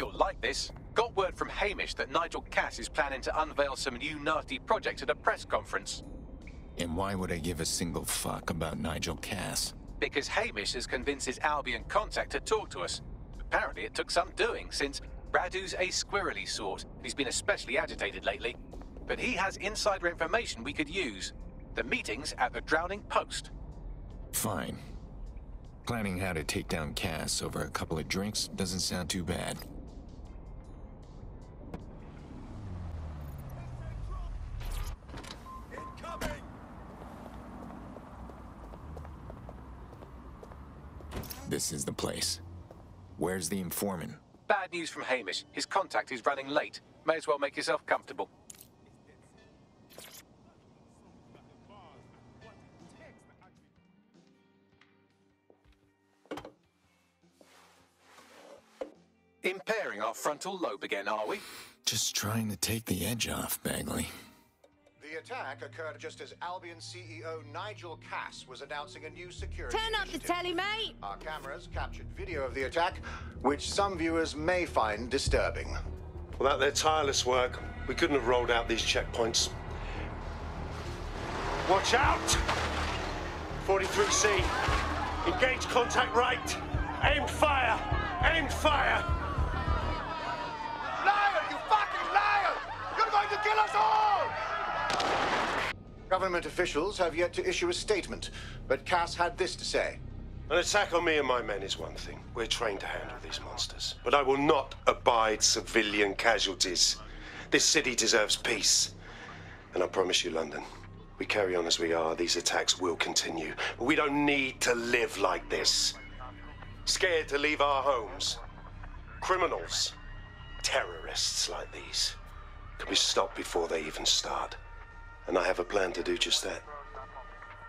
You'll like this. Got word from Hamish that Nigel Cass is planning to unveil some new nasty project at a press conference. And why would I give a single fuck about Nigel Cass? Because Hamish has convinced his Albion contact to talk to us. Apparently it took some doing, since Radu's a squirrely sort. He's been especially agitated lately. But he has insider information we could use. The meeting's at the Drowning Post. Fine. Planning how to take down Cass over a couple of drinks doesn't sound too bad. This is the place. Where's the informant? Bad news from Hamish. His contact is running late. May as well make yourself comfortable. Impairing our frontal lobe again, are we? Just trying to take the edge off, Bagley. The attack occurred just as Albion CEO Nigel Cass was announcing a new security Turn up the telly, mate. Our cameras captured video of the attack, which some viewers may find disturbing. Without their tireless work, we couldn't have rolled out these checkpoints. Watch out! 43C. Engage contact right. Aim fire. Aim fire. Government officials have yet to issue a statement, but Cass had this to say. An attack on me and my men is one thing. We're trained to handle these monsters. But I will not abide civilian casualties. This city deserves peace. And I promise you, London, we carry on as we are, these attacks will continue. We don't need to live like this. Scared to leave our homes. Criminals, terrorists like these, can be stopped before they even start. And I have a plan to do just that.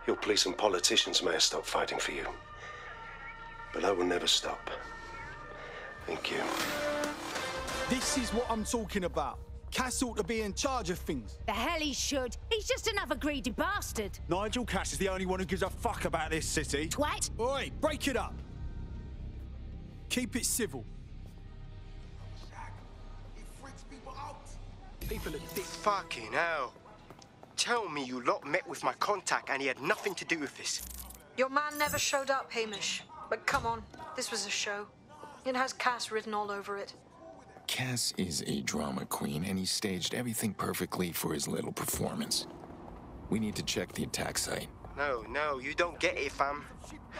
Your police and politicians may have stopped fighting for you. But I will never stop. Thank you. This is what I'm talking about. Cass ought to be in charge of things. The hell he should. He's just another greedy bastard. Nigel Cass is the only one who gives a fuck about this city. Twat. Oi, break it up. Keep it civil. People are dick. Fucking hell. Tell me you lot met with my contact and he had nothing to do with this. Your man never showed up, Hamish. But come on, this was a show. It has Cass written all over it. Cass is a drama queen, and he staged everything perfectly for his little performance. We need to check the attack site. No, no, you don't get it, fam.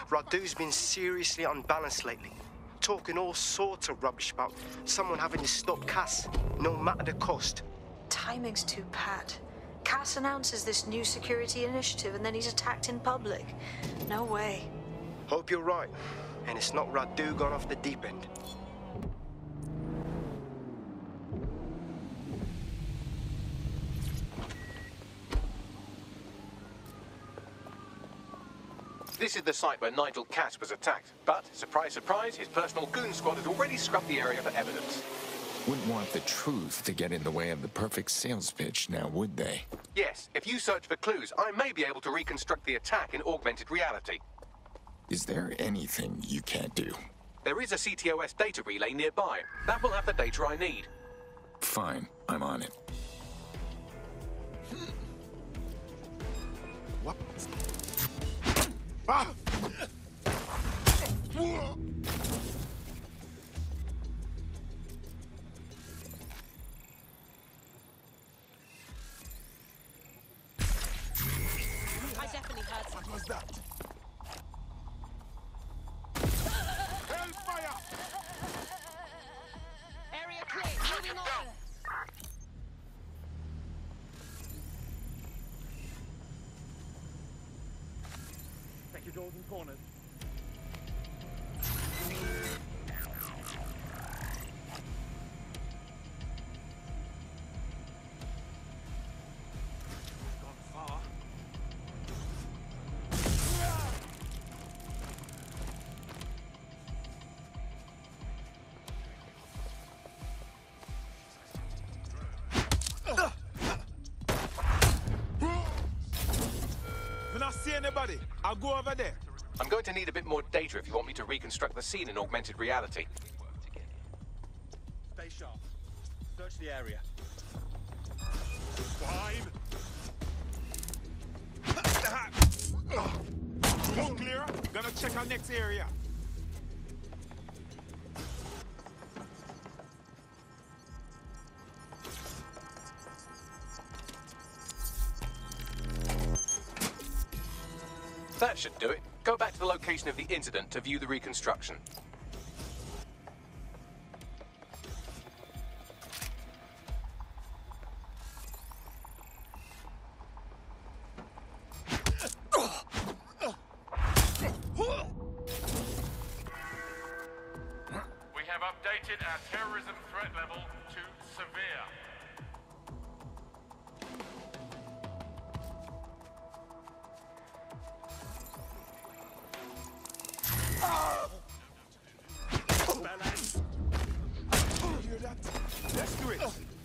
Radu's been seriously unbalanced lately. Talking all sorts of rubbish about someone having to stop Cass, no matter the cost. Timing's too pat. Cass announces this new security initiative and then he's attacked in public. No way. Hope you're right. And it's not Radu gone off the deep end. This is the site where Nigel Cass was attacked. But, surprise, surprise, his personal goon squad has already scrubbed the area for evidence. Wouldn't want the truth to get in the way of the perfect sales pitch, now would they? Yes, if you search for clues, I may be able to reconstruct the attack in augmented reality. Is there anything you can't do? There is a CTOS data relay nearby. That will have the data I need. Fine, I'm on it. What? Ah! That? Hellfire! Area clear. Moving on. Check your doors and corners. Anybody, I'll go over there. I'm going to need a bit more data if you want me to reconstruct the scene in augmented reality. Stay sharp. search the area. Fine. Smoke clear. Gonna check our next area. Incident to view the reconstruction. Hear that? Do it.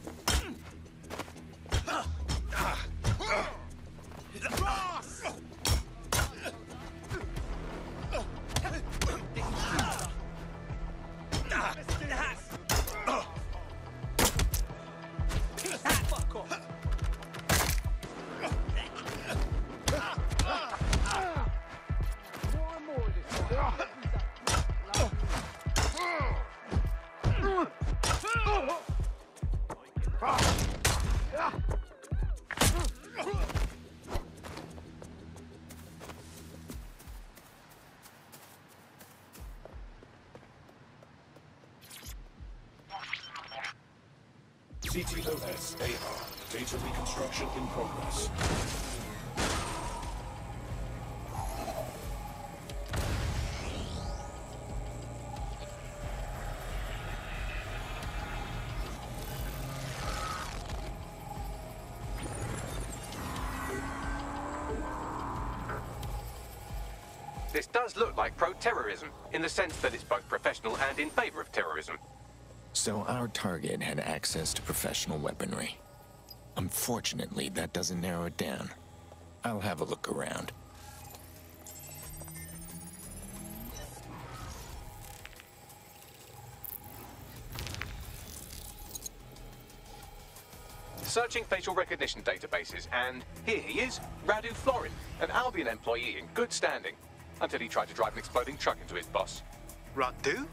CTOS AR. Data reconstruction in progress. This does look like pro-terrorism, in the sense that it's both professional and in favor of terrorism. So our target had access to professional weaponry. Unfortunately, that doesn't narrow it down. I'll have a look around. Searching facial recognition databases, and here he is, Radu Florin, an Albion employee in good standing, until he tried to drive an exploding truck into his boss. Radu?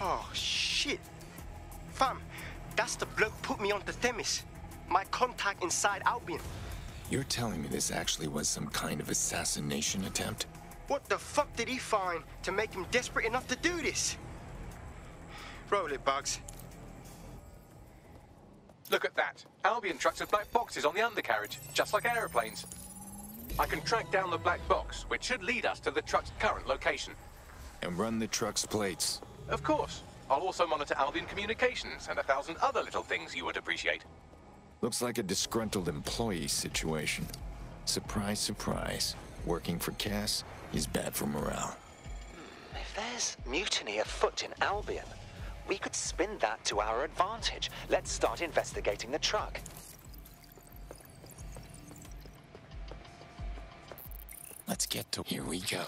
Oh, shit. Fam, that's the bloke put me on onto Themis. My contact inside Albion. You're telling me this actually was some kind of assassination attempt? What the fuck did he find to make him desperate enough to do this? Roll it, Bugs. Look at that. Albion trucks have black boxes on the undercarriage, just like aeroplanes. I can track down the black box, which should lead us to the truck's current location. And run the truck's plates. Of course. I'll also monitor Albion communications and a thousand other little things you would appreciate. Looks like a disgruntled employee situation. Surprise, surprise. Working for Cass is bad for morale. Hmm, if there's mutiny afoot in Albion, we could spin that to our advantage. Let's start investigating the truck. Let's get to... Here we go.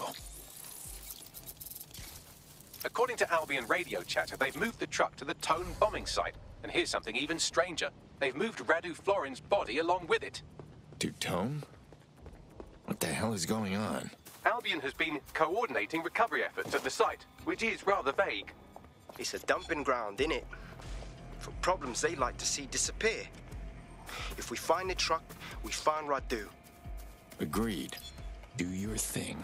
According to Albion radio chatter, they've moved the truck to the Tone bombing site. And here's something even stranger. They've moved Radu Florin's body along with it. To Tone? What the hell is going on? Albion has been coordinating recovery efforts at the site, which is rather vague. It's a dumping ground, innit? For problems they like to see disappear. If we find the truck, we find Radu. Agreed. Do your thing.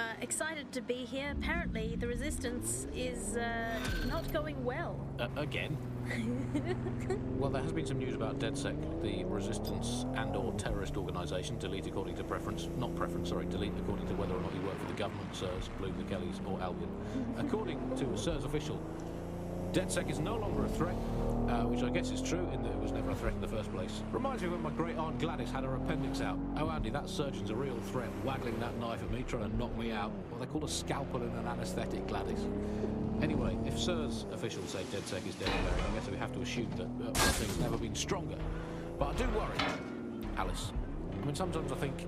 I'm uh, excited to be here. Apparently, the resistance is uh, not going well. Uh, again? well, there has been some news about DedSec, the resistance and/or terrorist organisation. Delete according to preference, not preference. Sorry, delete according to whether or not you work for the government, SIRS, Blue, the Kelleys, or Albion. according to a SIRS official, DedSec is no longer a threat, uh, which I guess is true in that it was never a threat in the first place. Reminds me of when my great aunt Gladys had her appendix out. Oh, Andy, that surgeon's a real threat, waggling that knife at me, trying to knock me out. What they call a scalpel and an anaesthetic, Gladys. Anyway, if SIRS officials say DedSec is dead I guess we have to assume that uh, one thing's never been stronger. But I do worry, Alice. I mean, sometimes I think,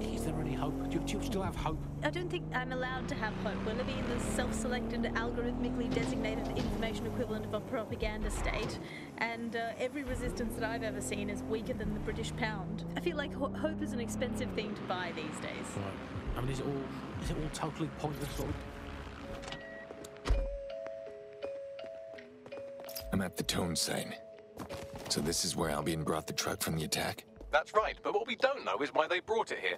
is there any hope? Do you, do you still have hope? I don't think I'm allowed to have hope. We're living in the self-selected, algorithmically designated information equivalent of a propaganda state, and uh, every resistance that I've ever seen is weaker than the British pound. I feel like ho- hope is an expensive thing to buy these days. Right. I mean, is it all is it all totally pointless? Sort of? I'm at the tone site. So this is where Albion brought the truck from the attack? That's right, but what we don't know is why they brought it here.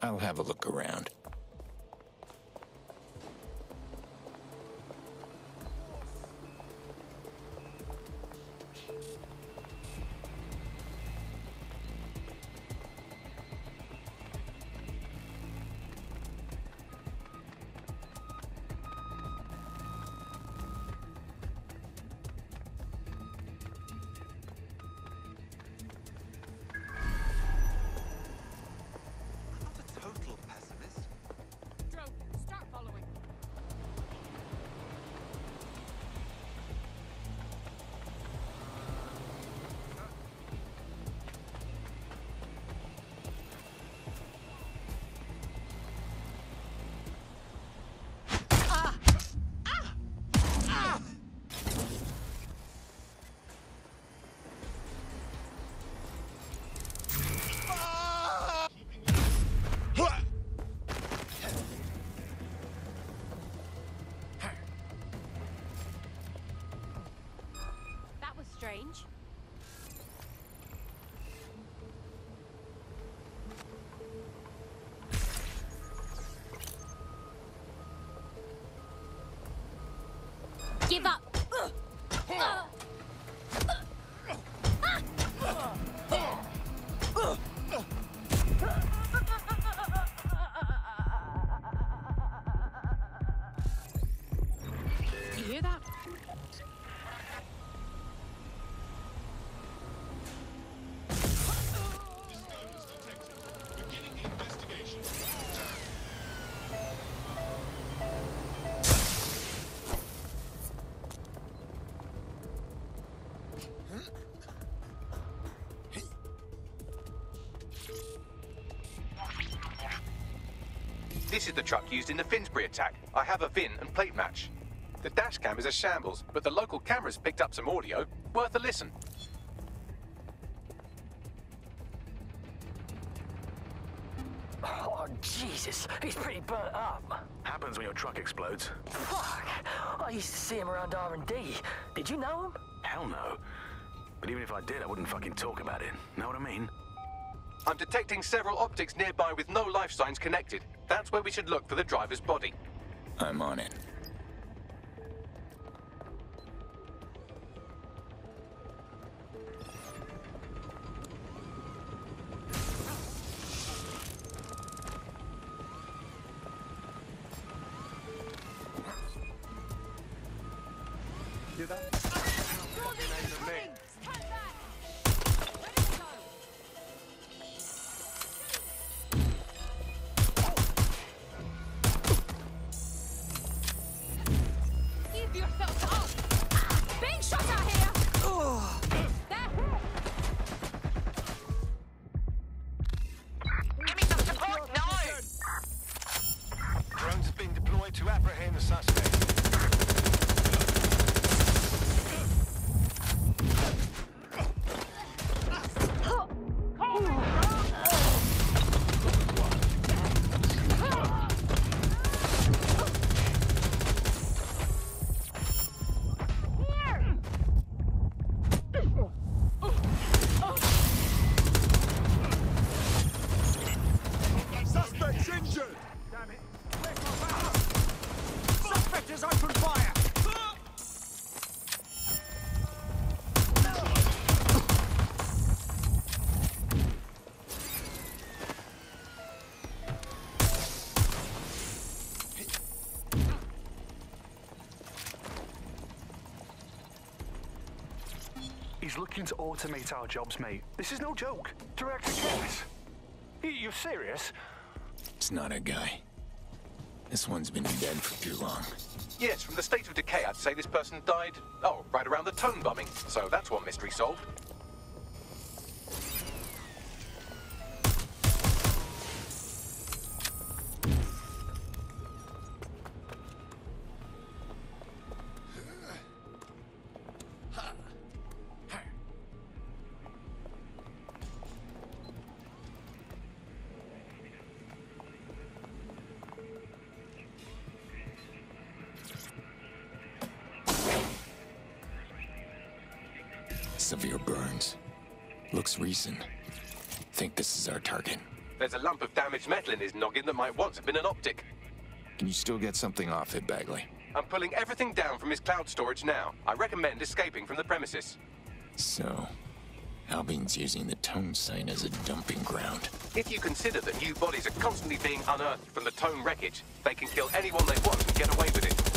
I'll have a look around. This is the truck used in the Finsbury attack. I have a VIN and plate match. The dash cam is a shambles, but the local cameras picked up some audio. Worth a listen. Oh, Jesus. He's pretty burnt up. Happens when your truck explodes. Fuck. I used to see him around R&D. Did you know him? Hell no. But even if I did, I wouldn't fucking talk about it. Know what I mean? I'm detecting several optics nearby with no life signs connected. That's where we should look for the driver's body. I'm on it. He's looking to automate our jobs, mate. This is no joke. Director Cass. You, you serious? It's not a guy. This one's been dead for too long. Yes, from the state of decay, I'd say this person died, oh, right around the tone bombing. So that's one mystery solved. Damaged metal in his noggin that might once have been an optic. Can you still get something off it, Bagley? I'm pulling everything down from his cloud storage now. I recommend escaping from the premises. So, Albion's using the tone site as a dumping ground. If you consider that new bodies are constantly being unearthed from the Tone wreckage, they can kill anyone they want and get away with it.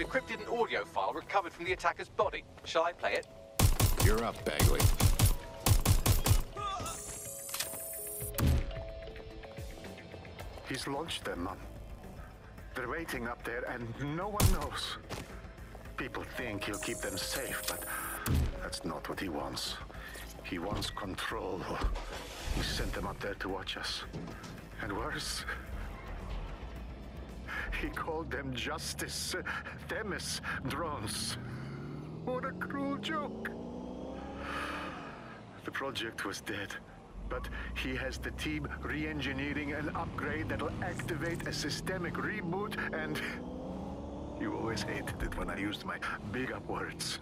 Decrypted an audio file recovered from the attacker's body. Shall I play it? You're up, Bagley. He's launched them, Mum. They're waiting up there, and no one knows. People think he'll keep them safe, but that's not what he wants. He wants control. He sent them up there to watch us. And worse, he called them Justice Themis drones. What a cruel joke. The project was dead, but he has the team re-engineering an upgrade that'll activate a systemic reboot and... You always hated it when I used my big up words.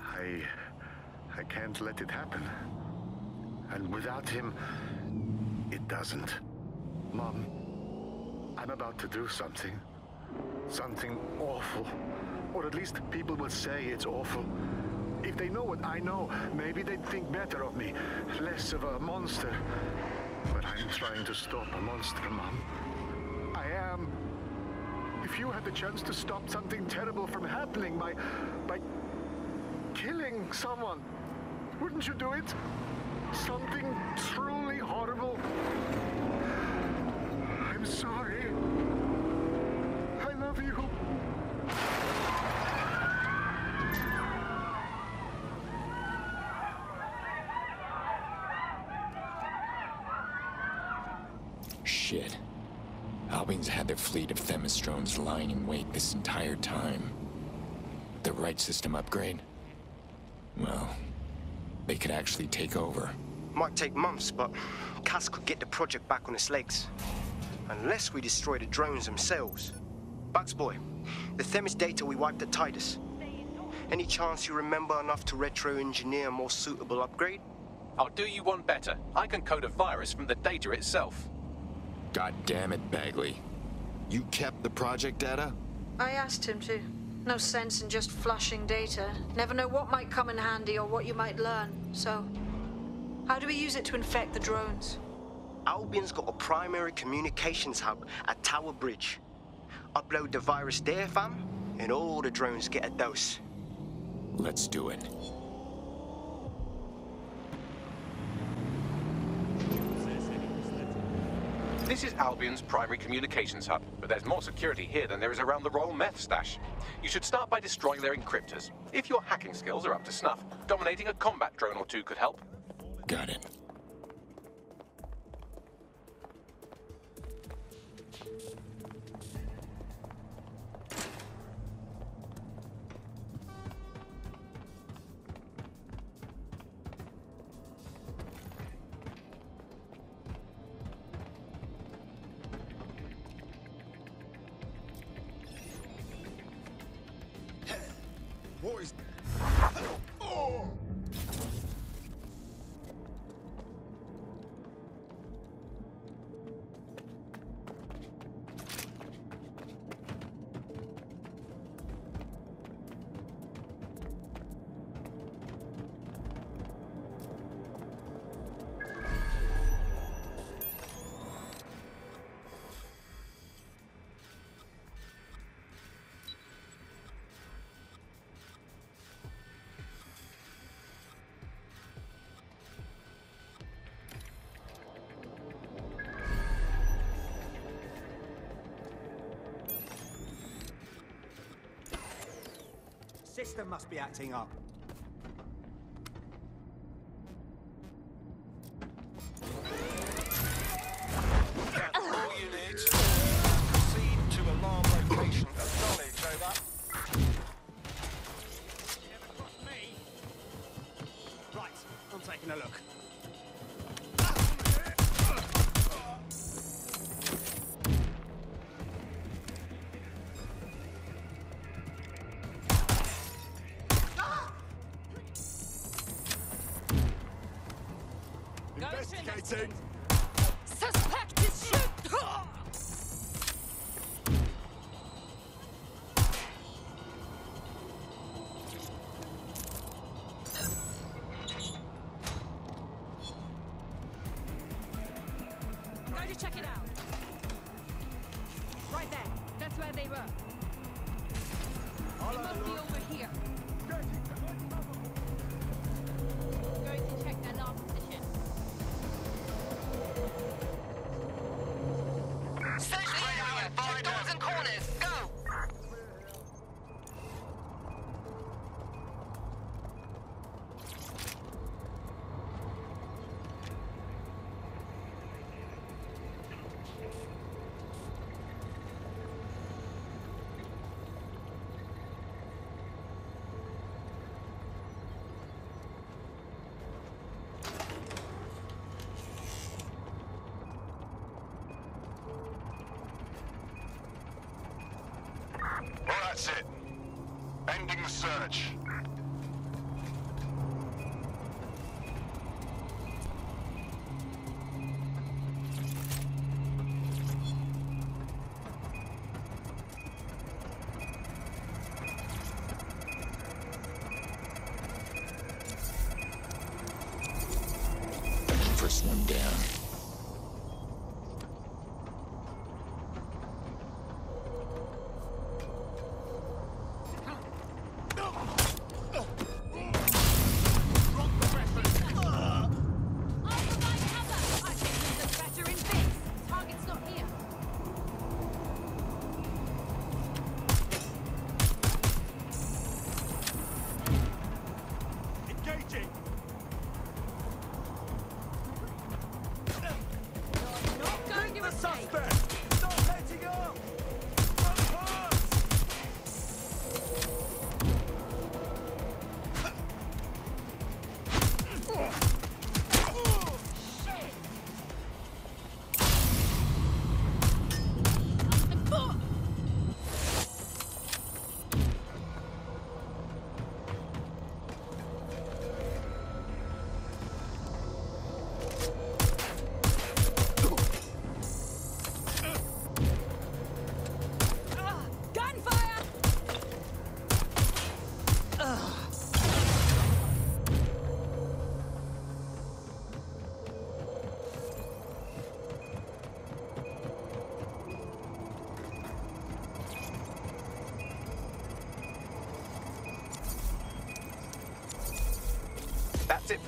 I... I can't let it happen. And without him, it doesn't. Mom, about to do something. Something awful. Or at least people will say it's awful. If they know what I know, maybe they'd think better of me. Less of a monster. But I'm trying to stop a monster, Mom. I am. If you had the chance to stop something terrible from happening by... by... killing someone, wouldn't you do it? Something truly horrible. I'm sorry. I love you. Shit. Albion's had their fleet of Themis drones lying in wait this entire time. The right system upgrade? Well, they could actually take over. Might take months, but Cass could get the project back on its legs. Unless we destroy the drones themselves. Bugs boy, the Themis data we wiped at Titus. Any chance you remember enough to retro-engineer a more suitable upgrade? I'll do you one better. I can code a virus from the data itself. God damn it, Bagley. You kept the project data? I asked him to. No sense in just flushing data. Never know what might come in handy or what you might learn. So, how do we use it to infect the drones? Albion's got a primary communications hub at Tower Bridge. Upload the virus there, fam, and all the drones get a dose. Let's do it. This is Albion's primary communications hub, but there's more security here than there is around the Royal Meth stash. You should start by destroying their encryptors. If your hacking skills are up to snuff, dominating a combat drone or two could help. Got it. Be acting up. Investigating. That's it. Ending the search.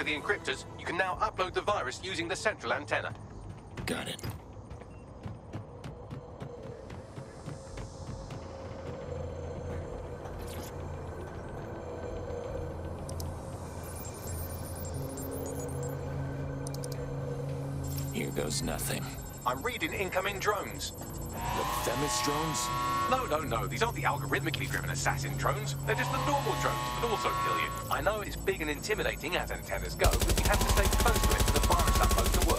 to the encryptors, you can now upload the virus using the central antenna. Got it. Here goes nothing. I'm reading incoming drones. The Themis drones? No, no, no. These aren't the algorithmically driven assassin drones. They're just the normal drones that also kill you. I know it's big and intimidating as antennas go, but you have to stay close to it for the virus to work.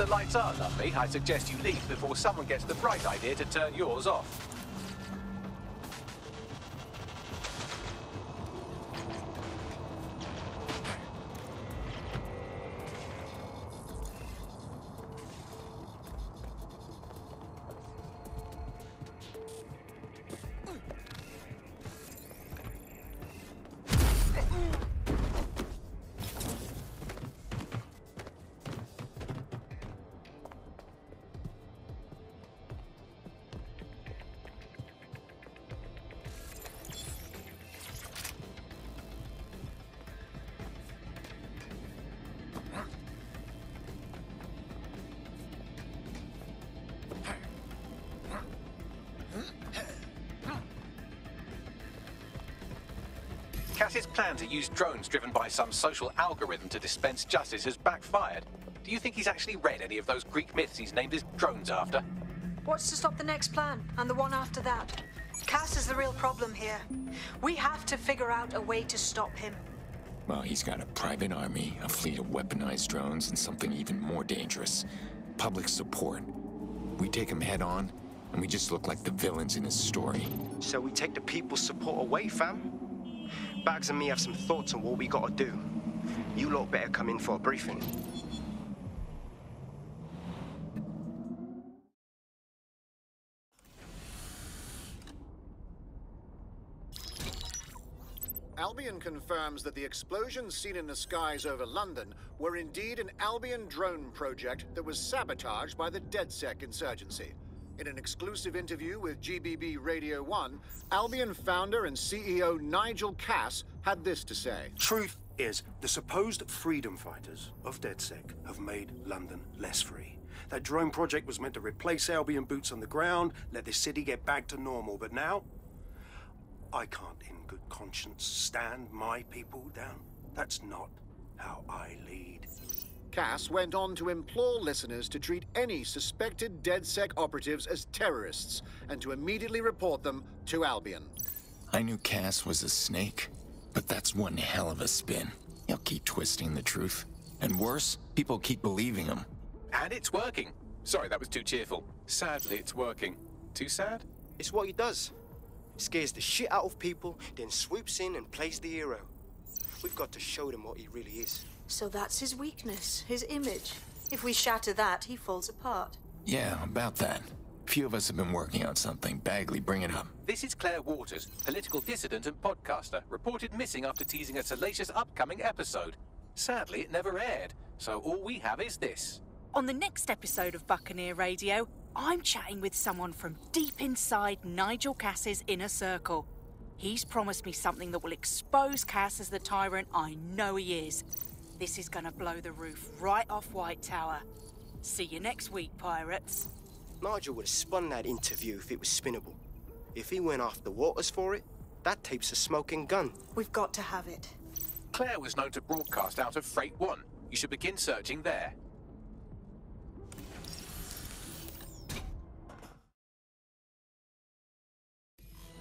The lights are lovely. I suggest you leave before someone gets the bright idea to turn yours off. Cass's plan use drones driven by some social algorithm to dispense justice has backfired. Do you think he's actually read any of those Greek myths he's named his drones after? What's to stop the next plan and the one after that? Cass is the real problem here. We have to figure out a way to stop him. Well, he's got a private army, a fleet of weaponized drones, and something even more dangerous public support. We take him head on, and we just look like the villains in his story. So we take the people's support away, fam? Bags and me have some thoughts on what we gotta do. You lot better come in for a briefing. Albion confirms that the explosions seen in the skies over London were indeed an Albion drone project that was sabotaged by the DedSec insurgency. In an exclusive interview with GBB Radio 1, Albion founder and CEO Nigel Cass had this to say. Truth is, the supposed freedom fighters of DedSec have made London less free. That drone project was meant to replace Albion boots on the ground, let this city get back to normal, but now I can't in good conscience stand my people down. That's not how I lead. Cass went on to implore listeners to treat any suspected DedSec operatives as terrorists and to immediately report them to Albion. I knew Cass was a snake, but that's one hell of a spin. He'll keep twisting the truth. And worse, people keep believing him. And it's working. Sorry, that was too cheerful. Sadly, it's working. Too sad? It's what he does. Scares the shit out of people, then swoops in and plays the hero. We've got to show them what he really is. So that's his weakness, his image. If we shatter that, he falls apart. Yeah, about that. Few of us have been working on something. Bagley, bring it up. This is Claire Waters, political dissident and podcaster, reported missing after teasing a salacious upcoming episode. Sadly, it never aired, so all we have is this. On the next episode of Buccaneer Radio, I'm chatting with someone from deep inside Nigel Cass's inner circle. He's promised me something that will expose Cass as the tyrant I know he is. This is gonna blow the roof right off White Tower. See you next week, pirates. Nigel would have spun that interview if it was spinnable. If he went after Waters for it, that tape's a smoking gun. We've got to have it. Claire was known to broadcast out of Freight One. You should begin searching there.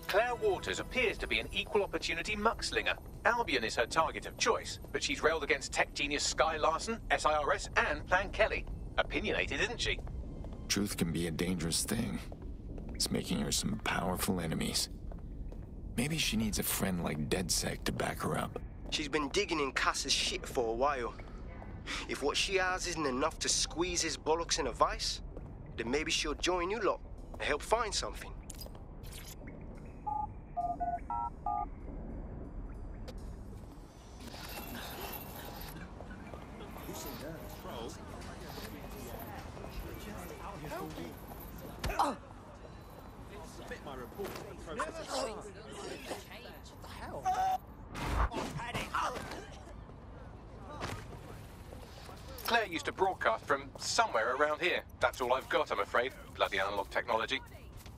Claire Waters appears to be an equal opportunity muckslinger. Albion is her target of choice, but she's railed against tech genius Sky Larsen, SIRS, and Clan Kelley. Opinionated, isn't she? Truth can be a dangerous thing. It's making her some powerful enemies. Maybe she needs a friend like DedSec to back her up. She's been digging in Cass's shit for a while. If what she has isn't enough to squeeze his bollocks in a vice, then maybe she'll join you lot and help find something. Claire used to broadcast from somewhere around here. That's all I've got, I'm afraid. Bloody analog technology.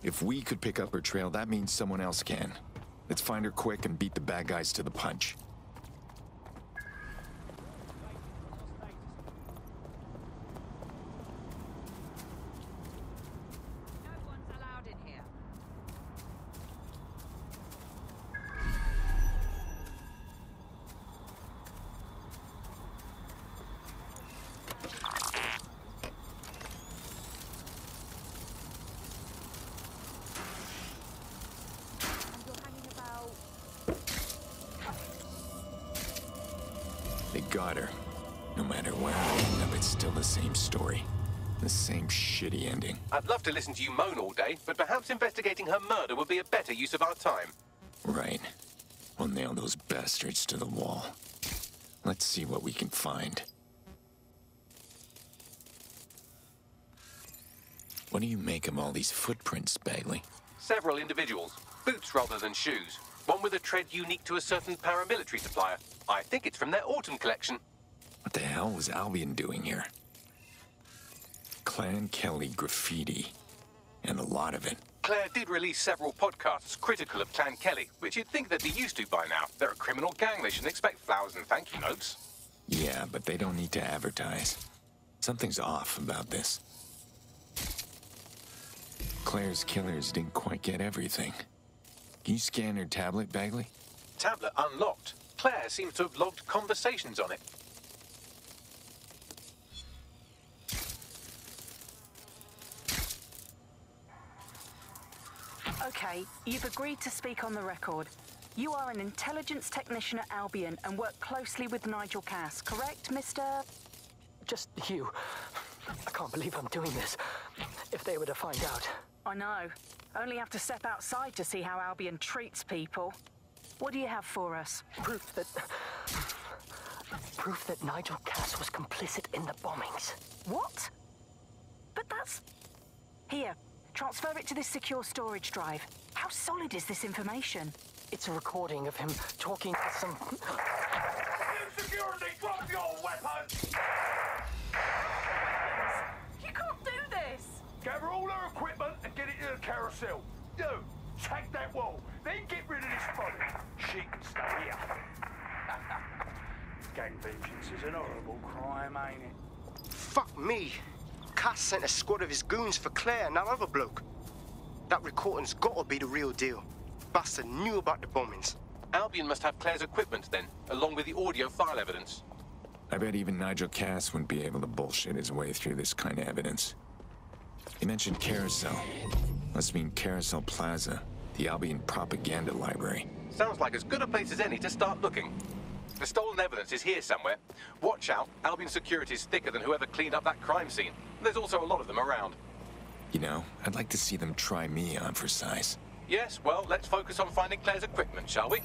If we could pick up her trail, that means someone else can. Let's find her quick and beat the bad guys to the punch. Listen to you moan all day, but perhaps investigating her murder would be a better use of our time. Right. We'll nail those bastards to the wall. Let's see what we can find. What do you make of all these footprints, Bagley? Several individuals. Boots rather than shoes. One with a tread unique to a certain paramilitary supplier. I think it's from their autumn collection. What the hell was Albion doing here? Clan Kelley graffiti. And a lot of it. Claire did release several podcasts critical of Clan Kelley, which you'd think they'd be used to by now. They're a criminal gang. They shouldn't expect flowers and thank you notes. Yeah, but they don't need to advertise. Something's off about this. Claire's killers didn't quite get everything. Can you scan her tablet, Bagley? Tablet unlocked. Claire seems to have logged conversations on it. Okay, you've agreed to speak on the record. You are an intelligence technician at Albion and work closely with Nigel Cass, correct, Mr. Just you. I can't believe I'm doing this. If they were to find out. I know. Only have to step outside to see how Albion treats people. What do you have for us? Proof that. Proof that Nigel Cass was complicit in the bombings. What? But that's. Here, transfer it to this secure storage drive. How solid is this information? It's a recording of him talking to some. Security, drop your weapons! You can't do this! Gather all our equipment and get it to the carousel. You, tag that wall, then get rid of this body. She can stay here. Gang vengeance is an horrible crime, ain't it? Fuck me. Cass sent a squad of his goons for Claire and that other bloke. That recording's gotta be the real deal. Bastard knew about the bombings. Albion must have Claire's equipment then, along with the audio file evidence. I bet even Nigel Cass wouldn't be able to bullshit his way through this kind of evidence. He mentioned Carousel. Must mean Carousel Plaza, the Albion propaganda library. Sounds like as good a place as any to start looking. The stolen evidence is here somewhere. Watch out, Albion security is thicker than whoever cleaned up that crime scene. There's also a lot of them around. You know, I'd like to see them try me on for size. Yes, well, let's focus on finding Claire's equipment, shall we?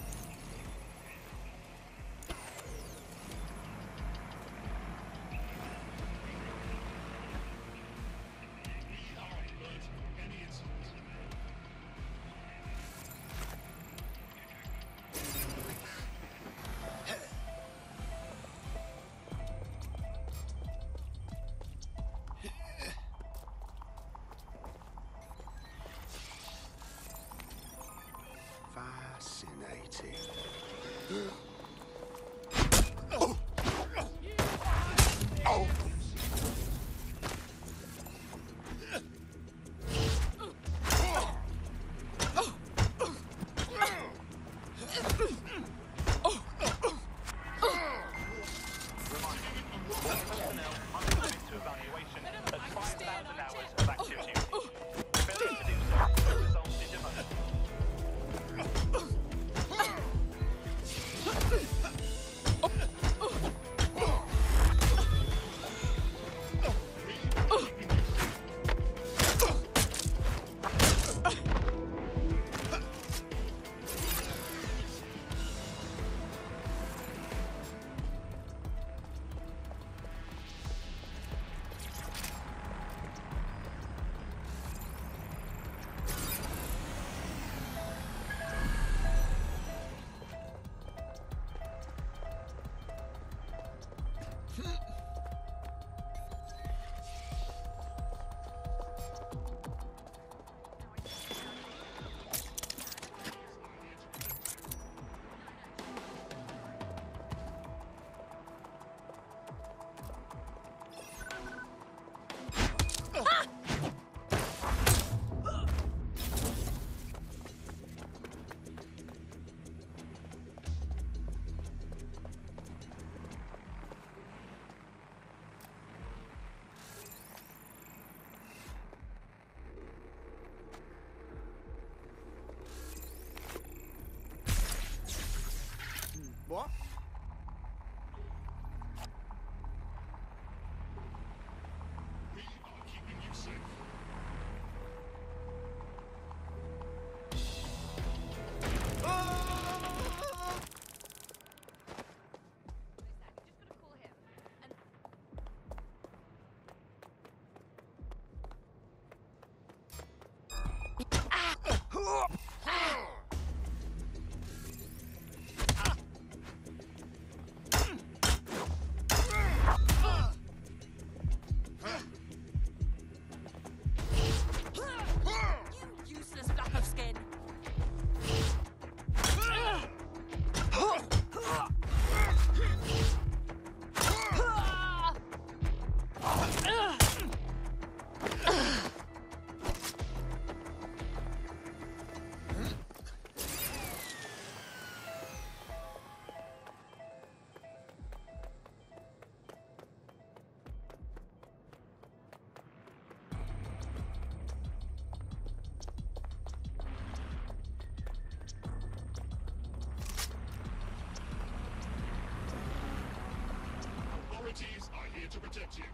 Here to protect you.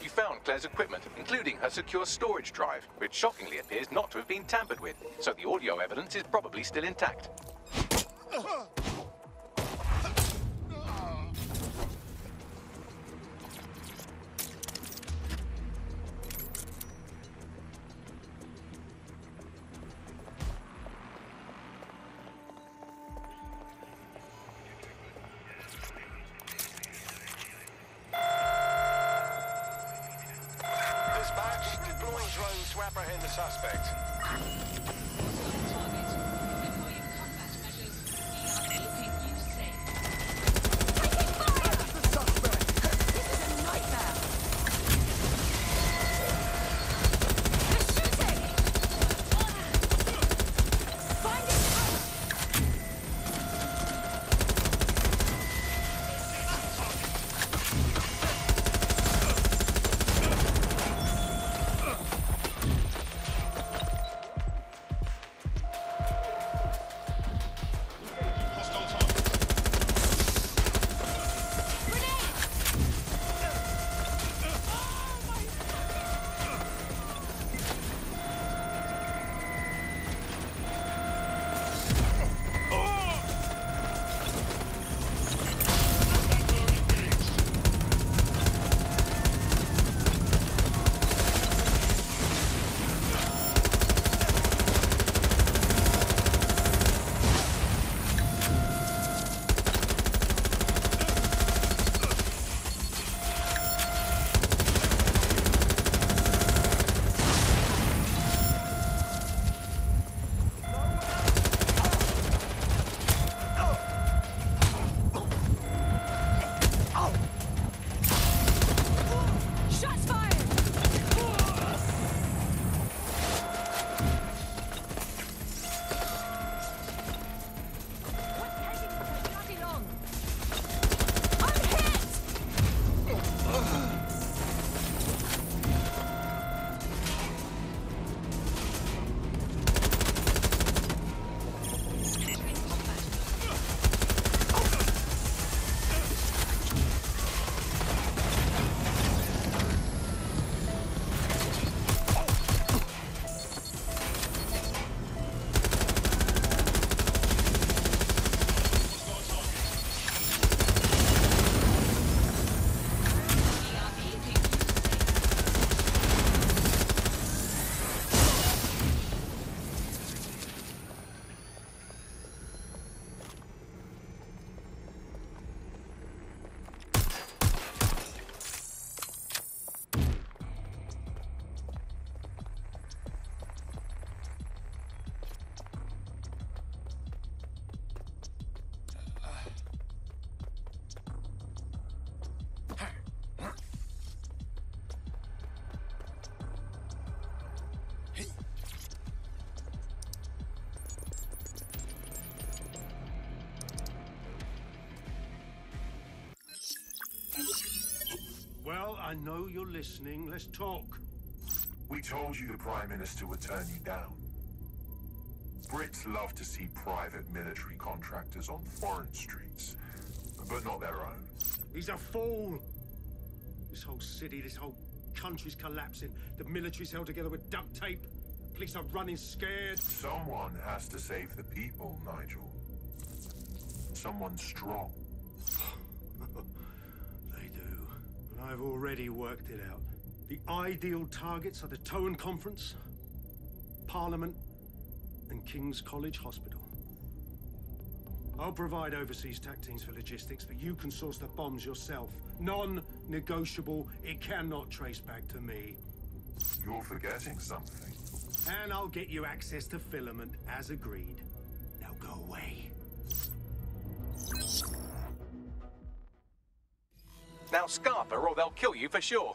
You found Claire's equipment, including her secure storage drive, which shockingly appears not to have been tampered with, so the audio evidence is probably still intact. The suspect. I know you're listening. Let's talk. We told you the Prime Minister would turn you down. Brits love to see private military contractors on foreign streets, but not their own. He's a fool. This whole city, this whole country's collapsing. The military's held together with duct tape. Police are running scared. Someone has to save the people, Nigel. Someone strong. they do. And I've already worked it out. The ideal targets are the Towan Conference, Parliament, and King's College Hospital. I'll provide overseas tac teams for logistics, but you can source the bombs yourself. Non-negotiable. It cannot trace back to me. You're forgetting something. And I'll get you access to filament, as agreed. Now go away. Now Scarper, or they'll kill you for sure.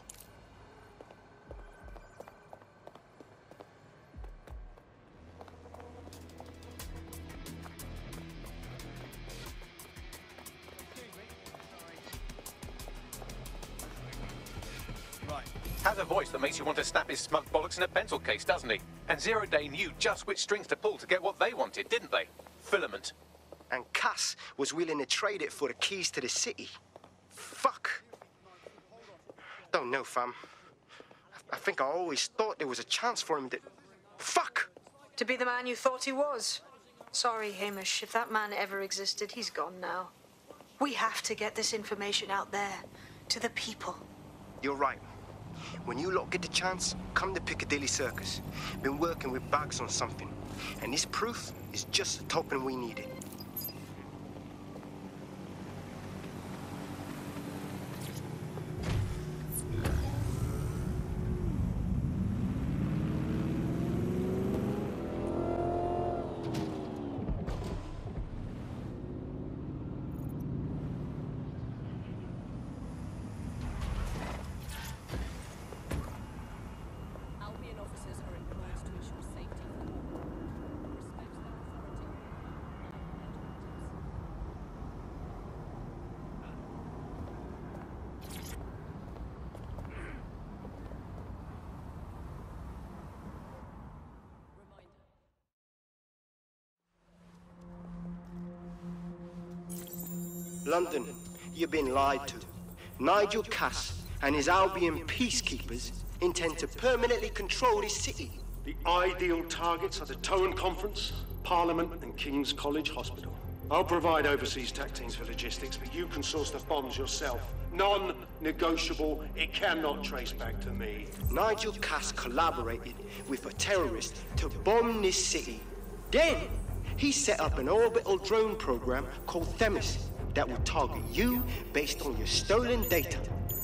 Has a voice that makes you want to snap his smug bollocks in a pencil case, doesn't he? And Zero Day knew just which strings to pull to get what they wanted, didn't they? Filament. And Cass was willing to trade it for the keys to the city. Don't know, fam. I think I always thought there was a chance for him to. Fuck! To be the man you thought he was. Sorry, Hamish. If that man ever existed, he's gone now. We have to get this information out there, to the people. You're right. When you lot get the chance, come to Piccadilly Circus. Been working with Bags on something. And this proof is just the topping we needed. Albion officers are employed to ensure safety for all. Respect their authority. London, you've been lied to. Nigel Cass and his Albion peacekeepers intend to permanently control this city. The ideal targets are the Towan Conference, Parliament, and King's College Hospital. I'll provide overseas tac teams for logistics, but you can source the bombs yourself. Non-negotiable. It cannot trace back to me. Nigel Cass collaborated with a terrorist to bomb this city. Then, he set up an orbital drone program called Themis that will target you based on your stolen data.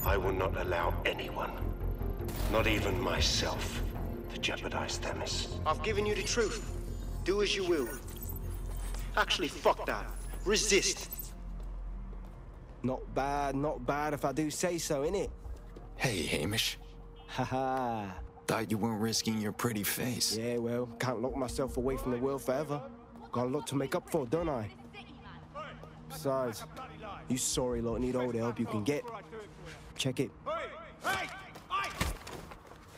I will not allow anyone, not even myself, to jeopardize Themis. I've given you the truth. Do as you will. Actually, fuck that. Resist. Not bad, not bad if I do say so, innit? Hey, Hamish. Haha. Thought you weren't risking your pretty face. Yeah, well, can't lock myself away from the world forever. Got a lot to make up for, don't I? Besides, you sorry lot need all the help you can get. Check it.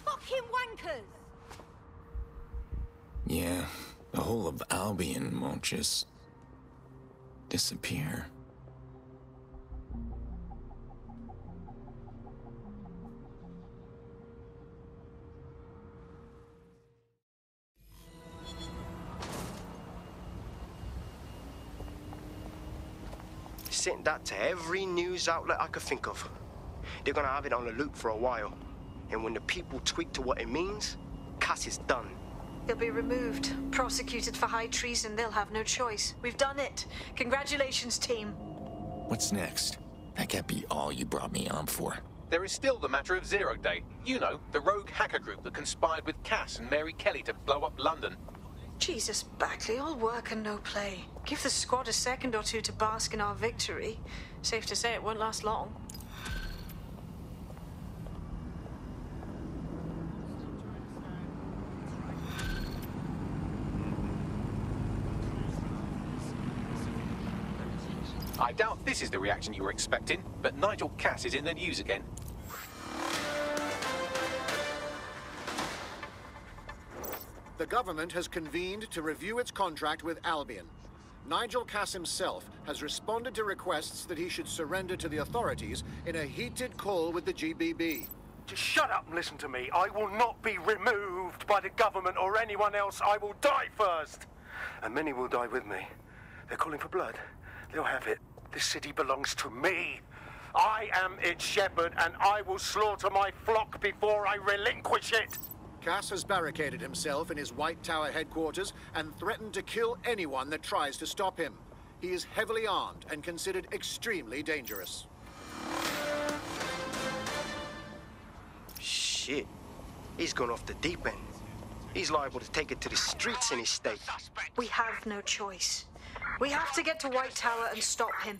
Fucking wankers! Yeah, the whole of Albion won't just disappear. Sent that to every news outlet I could think of. They're gonna have it on the loop for a while. And when the people tweak to what it means, Cass is done. He'll be removed, prosecuted for high treason. They'll have no choice. We've done it. Congratulations, team. What's next? That can't be all you brought me on for. There is still the matter of Zero Day. You know, the rogue hacker group that conspired with Cass and Mary Kelley to blow up London. Jesus, Bagley, all work and no play. Give the squad a second or two to bask in our victory. Safe to say it won't last long. I doubt this is the reaction you were expecting, but Nigel Cass is in the news again. The government has convened to review its contract with Albion. Nigel Cass himself has responded to requests that he should surrender to the authorities in a heated call with the GBB. Just shut up and listen to me. I will not be removed by the government or anyone else. I will die first. And many will die with me. They're calling for blood. They'll have it. This city belongs to me. I am its shepherd, and I will slaughter my flock before I relinquish it. Cass has barricaded himself in his White Tower headquarters and threatened to kill anyone that tries to stop him. He is heavily armed and considered extremely dangerous. Shit. He's gone off the deep end. He's liable to take it to the streets in his state. We have no choice. We have to get to White Tower and stop him.